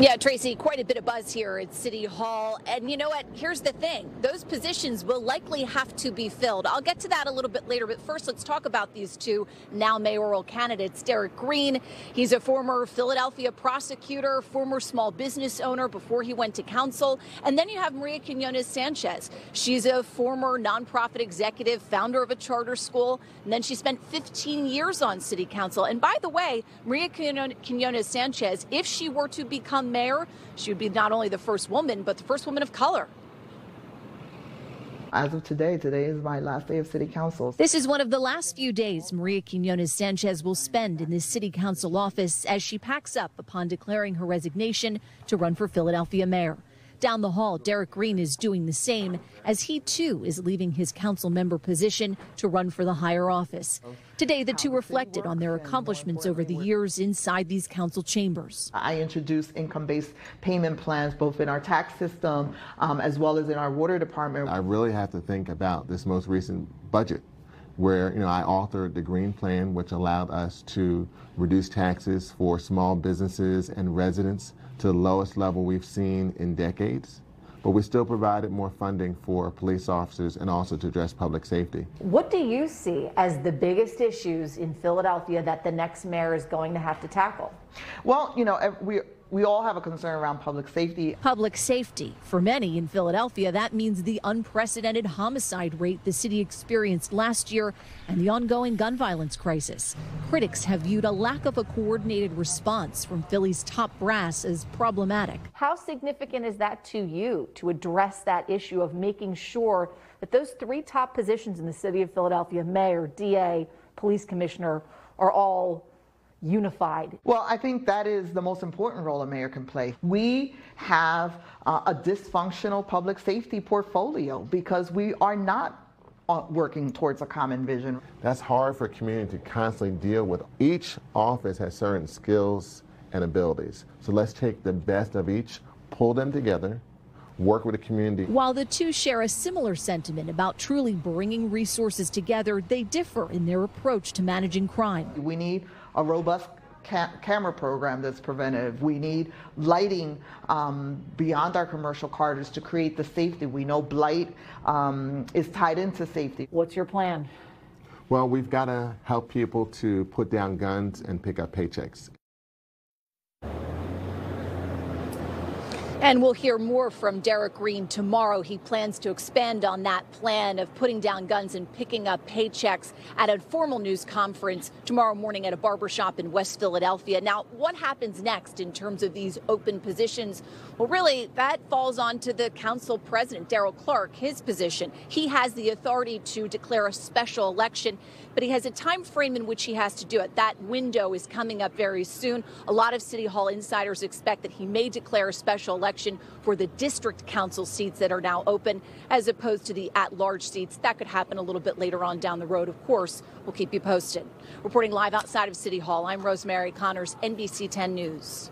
Yeah, Tracy, quite a bit of buzz here at City Hall. And you know what? Here's the thing those positions will likely have to be filled. I'll get to that a little bit later. But first, let's talk about these two now mayoral candidates. Derrick Green, he's a former Philadelphia prosecutor, former small business owner before he went to council. And then you have Maria Quinones Sanchez. She's a former nonprofit executive, founder of a charter school. And then she spent 15 years on city council. And by the way, Maria Quinones Sanchez, if she were to become mayor, she would be not only the first woman, but the first woman of color. As of today, today is my last day of city council. This is one of the last few days Maria Quinones Sanchez will spend in this city council office as she packs up upon declaring her resignation to run for Philadelphia mayor. Down the hall, Derrick Green is doing the same as he too is leaving his council member position to run for the higher office. Today, the two reflected on their accomplishments over the years inside these council chambers. I introduced income based payment plans both in our tax system um, as well as in our water department. I really have to think about this most recent budget where you know I authored the Green Plan, which allowed us to reduce taxes for small businesses and residents to the lowest level we've seen in decades. But we still provided more funding for police officers and also to address public safety. What do you see as the biggest issues in Philadelphia that the next mayor is going to have to tackle? Well, you know, we we all have a concern around public safety. Public safety. For many in Philadelphia, that means the unprecedented homicide rate the city experienced last year and the ongoing gun violence crisis. Critics have viewed a lack of a coordinated response from Philly's top brass as problematic. How significant is that to you to address that issue of making sure that those three top positions in the city of Philadelphia, mayor, DA, police commissioner, are all unified? Well, I think that is the most important role a mayor can play. We have uh, a dysfunctional public safety portfolio because we are not uh, working towards a common vision. That's hard for a community to constantly deal with. Each office has certain skills and abilities. So let's take the best of each, pull them together, work with the community. While the two share a similar sentiment about truly bringing resources together, they differ in their approach to managing crime. We need a robust ca camera program that's preventative. We need lighting um, beyond our commercial corridors to create the safety. We know blight um, is tied into safety. What's your plan? Well, we've got to help people to put down guns and pick up paychecks. And we'll hear more from Derrick Green tomorrow. He plans to expand on that plan of putting down guns and picking up paychecks at a formal news conference tomorrow morning at a barbershop in West Philadelphia. Now, what happens next in terms of these open positions? Well, really, that falls onto the council president, Darrell Clarke, his position. He has the authority to declare a special election, but he has a time frame in which he has to do it. That window is coming up very soon. A lot of City Hall insiders expect that he may declare a special election election for the district council seats that are now open, as opposed to the at large seats. That could happen a little bit later on down the road. Of course, we'll keep you posted. Reporting live outside of City Hall, I'm Rosemary Connors, NBC 10 News.